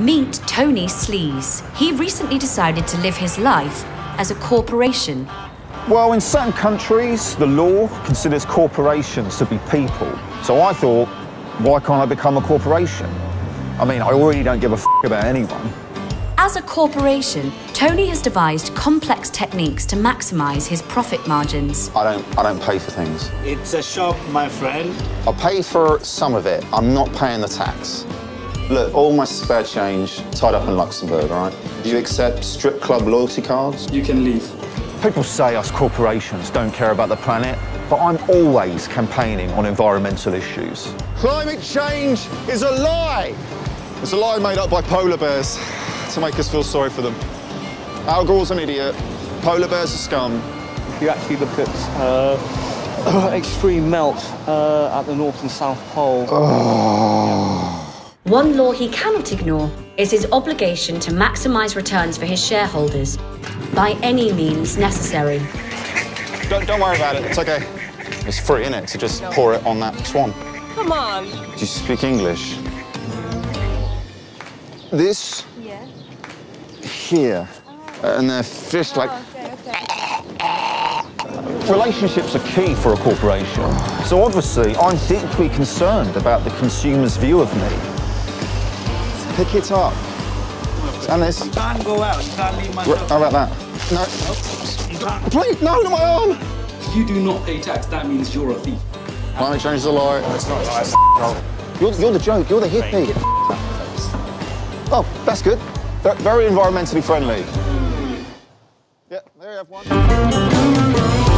Meet Tony Sleaze. He recently decided to live his life as a corporation. Well, in certain countries, the law considers corporations to be people. So I thought, why can't I become a corporation? I mean, I already don't give a f about anyone. As a corporation, Tony has devised complex techniques to maximize his profit margins. I don't, I don't pay for things. It's a shop, my friend. I pay for some of it. I'm not paying the tax. Look, all my spare change tied up in Luxembourg, all right? Do you accept strip club loyalty cards? You can leave. People say us corporations don't care about the planet, but I'm always campaigning on environmental issues. Climate change is a lie! It's a lie made up by polar bears to make us feel sorry for them. Al Gore's an idiot. Polar bears are scum. If you actually look at uh, extreme melt uh, at the North and South Pole. One law he cannot ignore is his obligation to maximize returns for his shareholders by any means necessary. Don't, don't worry about it, it's okay. It's free, innit, to just pour it on that swan. Come on. Do you speak English? This Yeah. here, uh, and they're fish like. Oh, okay, okay. Relationships are key for a corporation. So obviously, I'm deeply concerned about the consumer's view of me. Pick it up. And this. You can't go out. You can't leave my How about that? No. You can't. Please, no, not my arm! If you do not pay tax, that means you're a thief. Climate change is a lie. It's not nice. You're, you're the joke, you're the hippie. Oh, that's good. Ve- Very environmentally friendly. Mm. Yeah, there you have one.